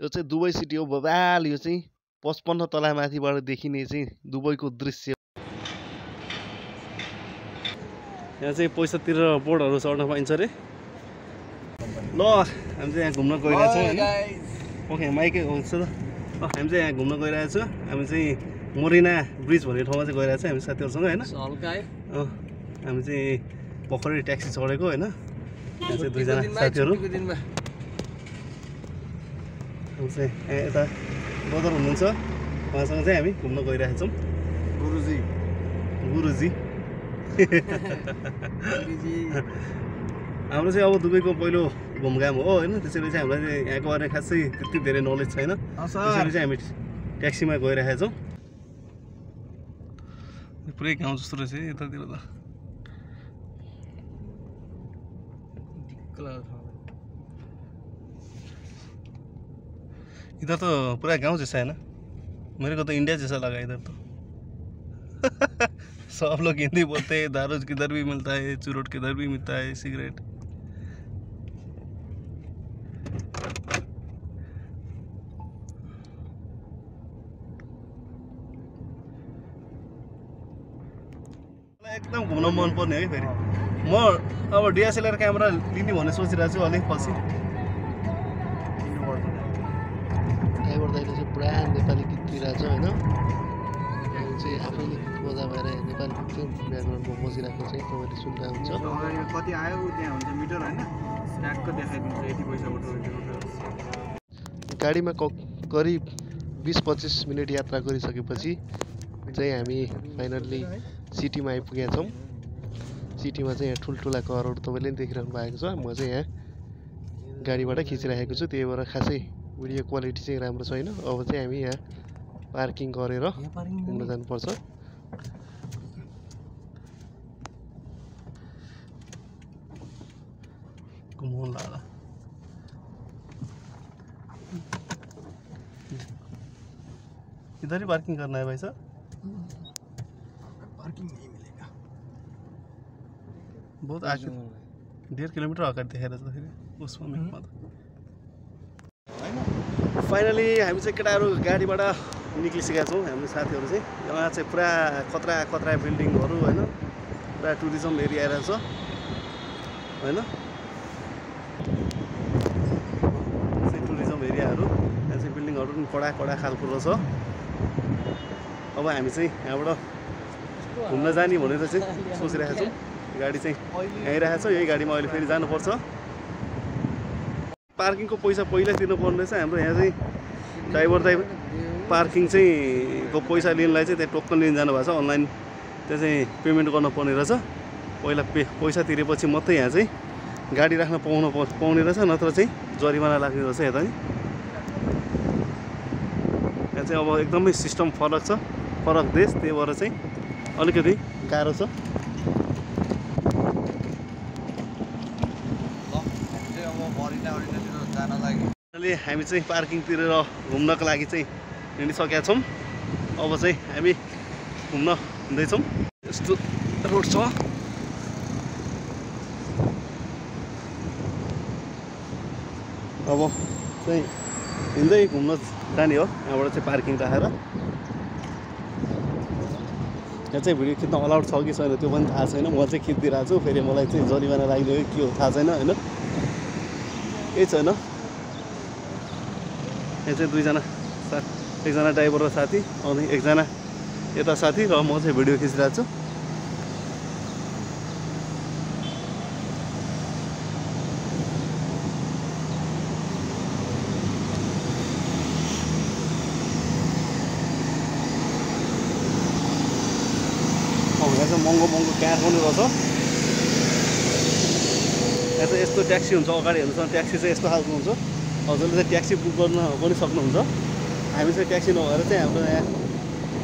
यो चाहिँ Dubai city हो बबाल यो चाहिँ पचपन्न तला माथिबाट देखिने चाहिँ दुबईको दृश्य यहाँ चाहिँ पैसा तिरेर बोर्डहरू चढ्न पाइन्छ अरे। ल हामी चाहिँ यहाँ घुम्न गइरहेछौँ होइन ओके माइकै हुन्छ त ल। हामी चाहिँ यहाँ घुम्न गइरहेछौँ। हामी चाहिँ मोरिना ब्रिज भन्ने ठाउँमा चाहिँ गइरहेको छ हामी साथीहरूसँग होइन? हामी चाहिँ भर्खरै ट्याक्सी चढेको होइन? यहाँ चाहिँ दुईजना साथीहरू। चाहिँ यहाँ यता बदर हुनुहुन्छ। उहाँसँग चाहिँ हामी घुम्न गइरहेको छौँ गुरुजी। गुरुजी। हाम्रो चाहिँ अब दुबईको पहिलो घुमघाम हो होइन? त्यसैले चाहिँ हामीलाई चाहिँ यहाँको बारेमा खासै त्यति धेरै नलेज छैन। त्यसैले चाहिँ हामी ट्याक्सीमा गइरहेका छौँ यो पुरै गाउँ जस्तो रहेछ यतातिर त। इधर तो पूरा गांव जैसा है ना? मेरे को तो इंडिया जैसा लगा इधर तो। सब लोग हिंदी बोलते हैं दारू किधर भी मिलता है चुरुट किधर भी मिलता है सिगरेट। एकदम घुम्न मनपर्ने है फेरि। म अब डिएसएलआर क्यामेरा लिने भन्ने सोचिरहेको छु अलिक पछि। गीत दिइरहेको छ होइन हामी चाहिँ आफैले बजा भएर नेपाली चाहिँ ब्याकग्राउन्डमा बजिरहेको चाहिँ तपाईँले सुनिरहेको हुन्छ कति आयो त्यहाँ हुन्छ मिटर होइन? देखाइदिन्छ यति पैसा गाडीमा क करिब बिस पच्चिस मिनट यात्रा गरिसकेपछि चाहिँ हामी फाइनल्ली सिटीमा आइपुगेका छौँ। सिटीमा चाहिँ यहाँ ठुल्ठुला घरहरू तपाईँले पनि देखिरहनु भएको छ। म चाहिँ यहाँ गाडीबाट खिचिरहेको छु। त्यही भएर खासै भिडियो क्वालिटी चाहिँ राम्रो छैन। अब चाहिँ हामी यहाँ पार्किङ गरेर घुम्न जानुपर्छ। घुमाउनु इधर ही पार्किंग करना है भाई साहब? पार्किङ नहीं मिलेगा। बहुत आगे डेढ किलोमिटर अगाडि छ फेरि उसमा त फाइनली हामी चाहिँ केटाहरू गाडीबाट निक्लिसकेका छौँ हाम्रो साथीहरू चाहिँ। यहाँ चाहिँ पुरा खतरा खतरा बिल्डिङहरू होइन? पुरा टुरिज्म एरिया आइरहेको छ होइन? टुरिज्म एरियाहरू यहाँ चाहिँ बिल्डिङहरू पनि कडा कडा खालको रहेछ। अब हामी चाहिँ यहाँबाट घुम्न जाने भनेर चाहिँ सोचिरहेको छौँ। गाडी चाहिँ आइरहेको छ यही गाडीमा अहिले फेरि जानुपर्छ। पार्किङको पैसा पहिल्यै तिर्नुपर्ने रहेछ। हाम्रो यहाँ चाहिँ ड्राइभर दाइ पार्किङ चाहिँ को पैसा लिनलाई चाहिँ त्यहाँ टोकन लिन जानुभएको छ अनलाइन। त्यहाँ चाहिँ पेमेन्ट गर्नुपर्ने रहेछ। पहिला पे पैसा तिरेपछि मात्रै यहाँ चाहिँ गाडी राख्न पाउनु पाउने रहेछ नत्र चाहिँ जरिमाना लाग्ने रहेछ यता नि। यहाँ चाहिँ अब एकदमै सिस्टम फरक छ फरक देश त्यही भएर चाहिँ अलिकति गाह्रो छ। हामी चाहिँ पार्किङ तिरेर घुम्नको लागि चाहिँ हिँडिसकेका छौँ। अब चाहिँ हामी घुम्न हिँड्दैछौँ यस्तो रोड छ। अब चाहिँ हिँड्दै घुम्न जाने हो। यहाँबाट चाहिँ पार्किङ राखेर। यहाँ चाहिँ भिडियो खिच्न अलाउड छ कि छैन त्यो पनि थाहा छैन। म चाहिँ खिचिदिइरहेको छु। फेरि मलाई चाहिँ जरिमाना लाग्ने हो कि हो थाहा छैन होइन? केही छैन। यहाँ चाहिँ दुईजना एकजना ड्राइभर र साथी अनि एकजना यता साथी र म चाहिँ भिडियो खिचिरहेको छु महँगो महँगो क्यार पनि रहेछ। यहाँ चाहिँ यस्तो ट्याक्सी हुन्छ अगाडि हेर्नुहोस् ट्याक्सी चाहिँ यस्तो खालको हुन्छ। हजुरले चाहिँ ट्याक्सी बुक गर्न पनि सक्नुहुन्छ। हामी चाहिँ ट्याक्सी नभएर चाहिँ हाम्रो यहाँ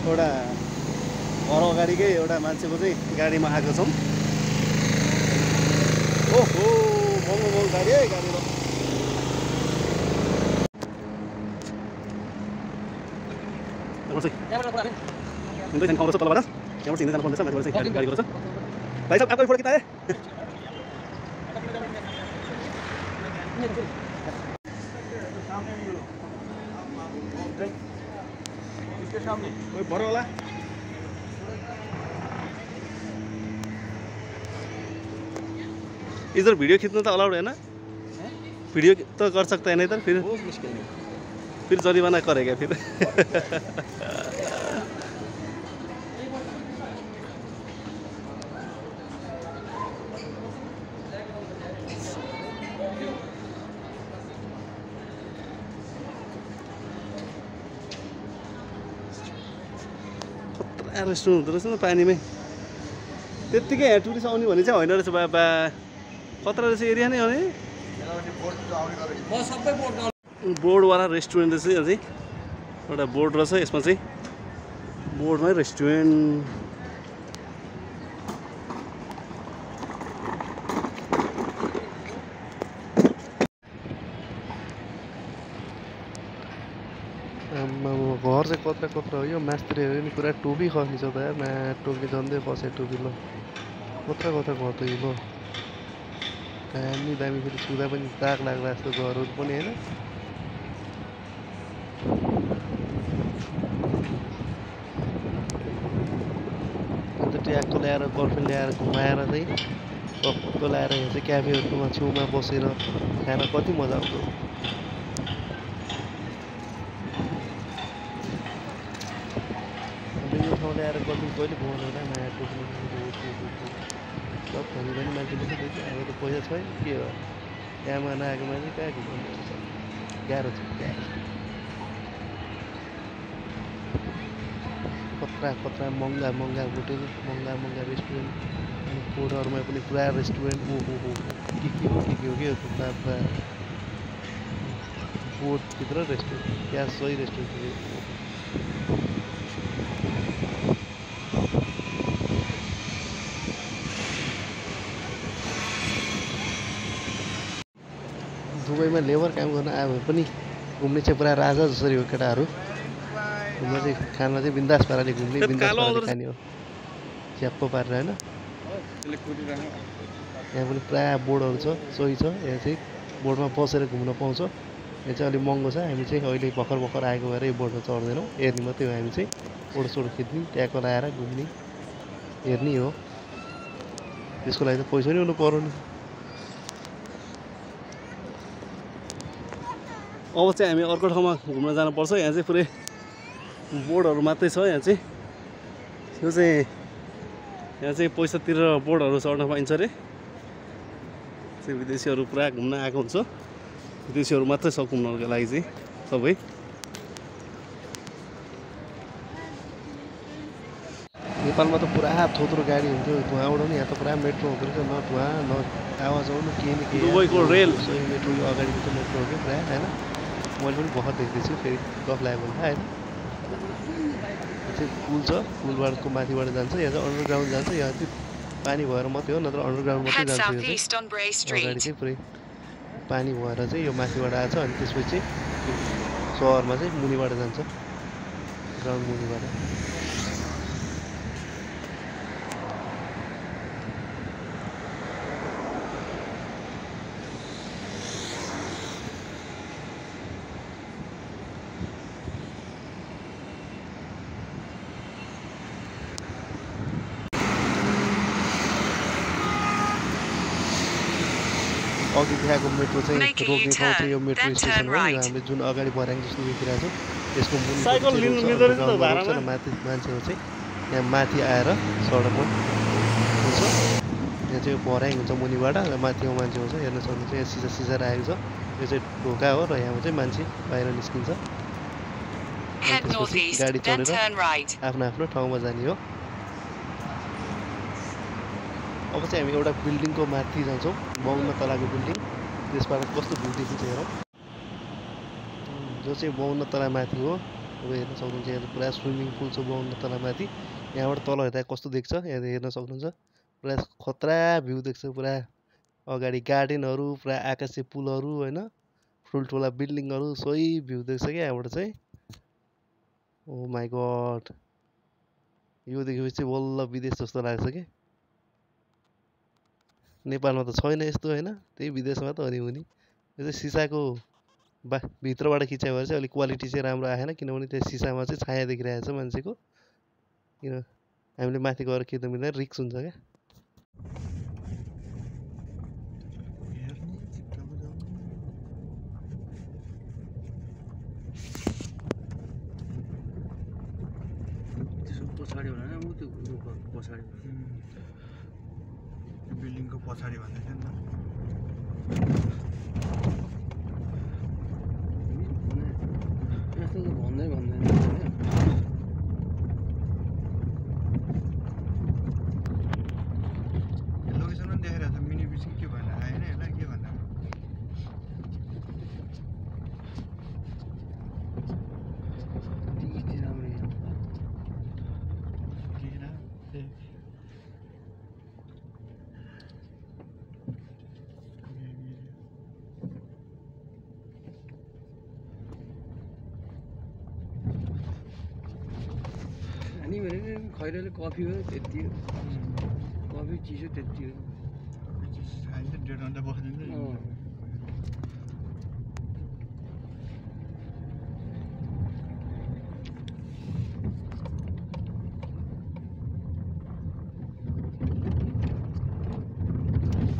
एउटा घर अगाडिकै एउटा मान्छेको चाहिँ गाडीमा आएको छौँ। ओहो महँगो महँगो गाडी है गाडी तलबाट। हिँड्दै माथिबाट चाहिँ गर्छ भाइ साहब आपको फोटो कितना है बड़ा वाला इधर वीडियो खींचना तो अलाउड है ना? वीडियो तो कर सकते हैं ना इधर फिर है। फिर जरिमाना करेगा फिर। रेस्टुरेन्ट हुँदो रहेछ नि पानीमै। त्यत्तिकै यहाँ टुरिस्ट आउने भने चाहिँ होइन रहेछ बा बा खतरा रहेछ एरिया नै हो नि। म सबै बोर्ड बोर्डवाला रेस्टुरेन्ट रहेछ चाहिँ। एउटा बोर्ड रहेछ यसमा चाहिँ। बोर्डमै रेस्टुरेन्ट आम्मामा, घर चाहिँ कत्रा कत्रा हो यो मास्तिर हेऱ्यो नि पुरा टोपी खस्नी छ त मा टोपी झन्डै खसे टोपी ल। कत्रा कत्रा घर त यो ल। दामी दामी फेरि छुँदा पनि दाग लाग्ला जस्तो घरहरू पनि होइन अन्त ट्याक्को ल्याएर गर्लफ्रेन्ड ल्याएर घुमाएर चाहिँ टक्क ल्याएर चाहिँ क्याफेहरूकोमा छेउमा बसेर खान कति मजा आउँछ अन्त यो ठाउँ ल्याएर कति कहिले घुमाउनु होला नयाँ टोक्नु सब धनी धनी मान्छे मात्रै देख्छ अब त पैसा छैन के हो? त्यहाँमा नआएको मान्छे कहाँ हुन्छ गाह्रो छ गाह्रो। कत्रा कत्रा महँगा महँगा होटेल महँगा महँगा रेस्टुरेन्ट अनि बोर्डरमा पनि पुरा रेस्टुरेन्ट ओ हो हो के के हो के के हो के पुरा पुरा। बोर्डभित्र रेस्टुरेन्ट त्यहाँ सही रेस्टुरेन्ट। दुबईमा लेबर काम गर्न आयो भने पनि घुम्ने चाहिँ पुरा राजा जसरी हो केटाहरू। घुम्न चाहिँ खाना चाहिँ बिन्दास पाराले घुम्ने बिन्दास पाराले खाने हो। च्याप्पो पारेर होइन। यहाँ पनि पुरा बोर्डहरू छ सही छ। यहाँ चाहिँ बोर्डमा बसेर घुम्न पाउँछ। यहाँ चाहिँ अलिक महँगो छ। हामी चाहिँ अहिले भर्खर भर्खर आएको भएर यो बोर्डमा चढ्दैनौँ। हेर्ने मात्रै हो। हामी चाहिँ सोटो खिच्ने ट्याएको लगाएर घुम्ने हेर्ने हो। त्यसको लागि त पैसा नि हुनु पऱ्यो नि। अब चाहिँ हामी अर्को ठाउँमा घुम्न जानुपर्छ। यहाँ चाहिँ पुरै बोर्डहरू मात्रै छ यहाँ चाहिँ। यो चाहिँ यहाँ चाहिँ पैसा तिरेर बोर्डहरू चढ्न पाइन्छ अरे। चाहिँ विदेशीहरू पुरा घुम्न आएको हुन्छ। विदेशीहरू मात्रै छ घुम्नको लागि चाहिँ सबै। नेपालमा त पुरा थोत्रो गाडी हुन्थ्यो। धुवा उडाउने यहाँ त पुरा मेट्रो हुँदो रहेछ। न धुवा न आवाज आउनु के नि के दुबईको रेल। मेट्रो यो अगाडिको त मेट्रो हो कि? पुरा होइन? मैले पनि भर्खर देख्दैछु फेरि गफ लाग्यो भने यो चाहिँ पुल छ पुलबाटको माथिबाट जान्छ यहाँ चाहिँ अन्डरग्राउन्ड जान्छ यहाँ चाहिँ पानी भएर मात्रै हो नत्र अन्डरग्राउन्ड मात्रै जान्छ चाहिँ। अगाडि पुरै पानी भएर चाहिँ यो माथिबाट आएको छ अनि त्यसपछि सहरमा चाहिँ मुनिबाट जान्छ। ग्राउन्ड मुनिबाट। अघि देखाएको मेट्रो चाहिँ रोक्ने ठाउँ चाहिँ यो मेट्रो स्टेसन हो. हामीले जुन अगाडि भर्याङ जस्तो देखिरहेको छौँ यसको मुनि। माथि मान्छेहरू चाहिँ यहाँ माथि आएर सडकमा हुन्छ यहाँ चाहिँ भर्याङ हुन्छ मुनिबाट र माथिमा मान्छे हुन्छ हेर्न सक्नुहुन्छ यहाँ सिजा सिजा राखेको छ यो चाहिँ ढोका हो र यहाँ चाहिँ मान्छे बाहिर निस्किन्छ गाडी चढेर. आफ्नो आफ्नो ठाउँमा जाने हो अब चाहिँ हामी एउटा बिल्डिङको माथि जान्छौँ बाउन्न तलाको बिल्डिङ। त्यसबाट कस्तो भ्यू देखिन्छ हेरौँ। जो चाहिँ बाउन्न तला माथि हो अब हेर्न सक्नुहुन्छ यहाँ पुरा स्विमिङ पुल छ बाउन्न तला माथि। यहाँबाट तल हेर्दा कस्तो देख्छ यहाँ हेर्न सक्नुहुन्छ। पुरा खतरा भ्यू देख्छ पुरा। अगाडि गार्डनहरू पुरा आकाशे पुलहरू होइन? ठुल्ठुला बिल्डिङहरू सही भ्यू देख्छ क्या यहाँबाट चाहिँ। ओ माई गड यो देखेपछि बल्ल विदेश जस्तो लाग्छ कि। नेपालमा त छैन यस्तो होइन? त्यही विदेशमा त अनि हुने यो चाहिँ सिसाको बा भित्रबाट खिचायो भने चाहिँ अलिक क्वालिटी चाहिँ राम्रो आएन किनभने त्यो सिसामा चाहिँ छाया देखिरहेको छ मान्छेको। किन? हामीले माथि गएर खिच्नु मिल्दैन रिक्स हुन्छ क्या। पछाडि त्यो रुखको बिल्डिङको पछाडि भन्दै थियो नि त भन्दै भन्दैन होइन लोकेसन पनि देखाइरहेको छ मिनी बिच कि के भनेर आएन यसलाई के भनेर यति राम्रो यहाँ। के न त्यही। खाने भने नि खैरोले कफी हो त्यति हो। कफी चिसो त्यति हो खाइन्छ डेढ घन्टा बसिदिन्छ अँ।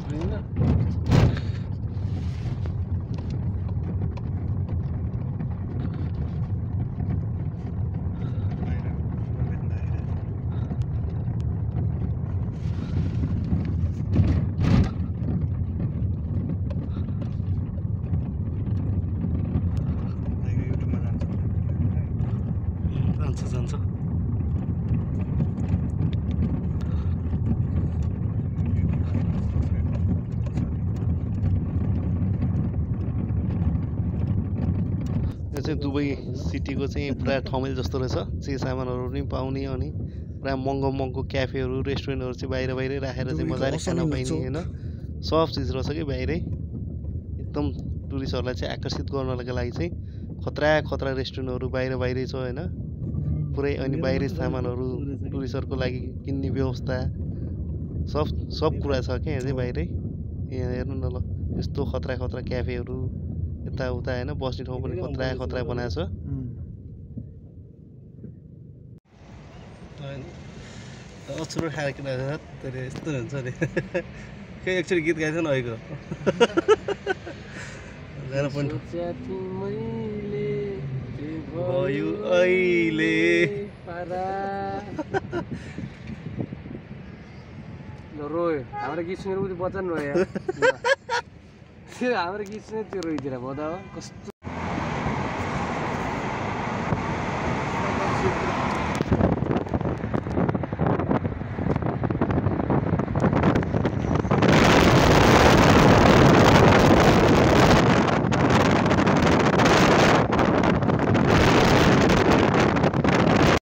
होइन बाहिर सफेद आइरहेको छ। युट्युबमा जान्छ जान्छ जान्छ यो चाहिँ दुबई सिटीको चाहिँ पुरा ठमेल जस्तो रहेछ। जे सामानहरू पनि पाउने अनि पुरा महँगो महँगो क्याफेहरू रेस्टुरेन्टहरू चाहिँ बाहिर बाहिरै राखेर चाहिँ मजाले खान पाइने होइन। सब चिज रहेछ कि बाहिरै। एकदम टुरिस्टहरूलाई चाहिँ आकर्षित गर्नको लागि चाहिँ खतरा खतरा रेस्टुरेन्टहरू बाहिर बाहिरै छ होइन। पुरै अनि बाहिरै सामानहरू टुरिस्टहरूको लागि किन्ने व्यवस्था सब सब कुरा छ क्या यहाँ चाहिँ बाहिरै। यहाँ हेर्नु न ल यस्तो खतरा खतरा क्याफेहरू। यताउता होइन बस्ने ठाउँ पनि खतरा खतरा बनाएको छ। अछुरो खाएर किन त्यसले यस्तो हुन्छ नि। खै एकचोटि गीत गाइदियो न अहिलेको। गाना पनि सोच्या तिमीले के भयो अहिले? पारा। ल रोयो हाम्रो गीत सुनेर उति बच्चन रोयो। त्यो हाम्रो गीत सुनेर त्यो रोइदिएर बदा हो कस्तो